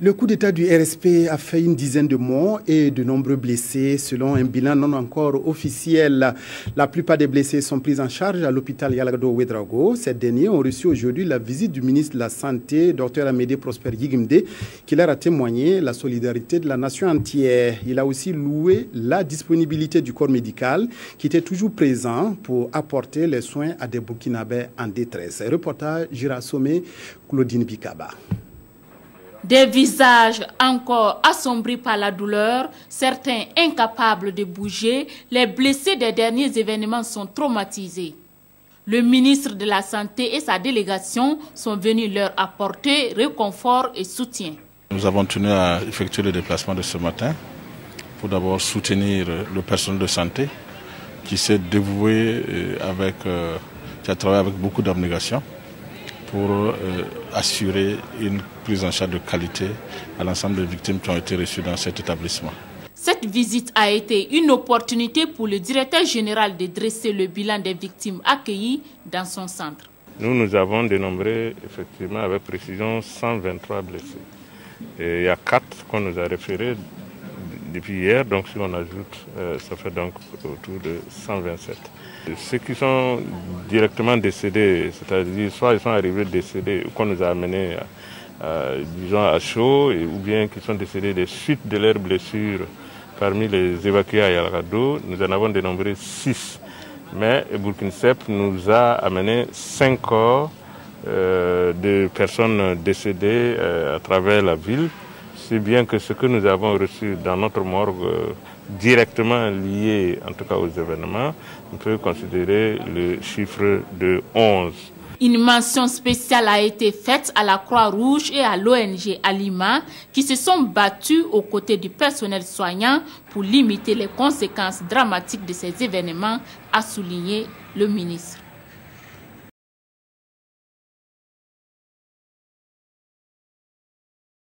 Le coup d'État du RSP a fait une dizaine de morts et de nombreux blessés, selon un bilan non encore officiel. La plupart des blessés sont pris en charge à l'hôpital Yalagado Ouedraogo. Ces derniers ont reçu aujourd'hui la visite du ministre de la Santé, Dr Amédée Prosper Yigimde, qui leur a témoigné la solidarité de la nation entière. Il a aussi loué la disponibilité du corps médical, qui était toujours présent pour apporter les soins à des Burkinabés en détresse. Reportage Girasomé, Claudine Bikaba. Des visages encore assombris par la douleur, certains incapables de bouger, les blessés des derniers événements sont traumatisés. Le ministre de la Santé et sa délégation sont venus leur apporter réconfort et soutien. Nous avons tenu à effectuer le déplacement de ce matin pour d'abord soutenir le personnel de santé qui s'est dévoué avec, qui a travaillé avec beaucoup d'abnégation pour assurer une prise en charge de qualité à l'ensemble des victimes qui ont été reçues dans cet établissement. Cette visite a été une opportunité pour le directeur général de dresser le bilan des victimes accueillies dans son centre. Nous, nous avons dénombré effectivement avec précision 123 blessés. Et il y a 4 qu'on nous a référés depuis hier, donc si on ajoute, ça fait donc autour de 127. Ceux qui sont directement décédés, c'est-à-dire soit ils sont arrivés décédés ou qu'on nous a amenés, euh, disons, à chaud, ou bien qui sont décédés des suites de leurs blessures parmi les évacués à Yalgado, nous en avons dénombré 6. Mais Burkina nous a amené 5 corps euh, de personnes décédées euh, à travers la ville, si bien que ce que nous avons reçu dans notre morgue directement lié en tout cas aux événements, on peut considérer le chiffre de 11. Une mention spéciale a été faite à la Croix-Rouge et à l'ONG Alima qui se sont battus aux côtés du personnel soignant pour limiter les conséquences dramatiques de ces événements, a souligné le ministre.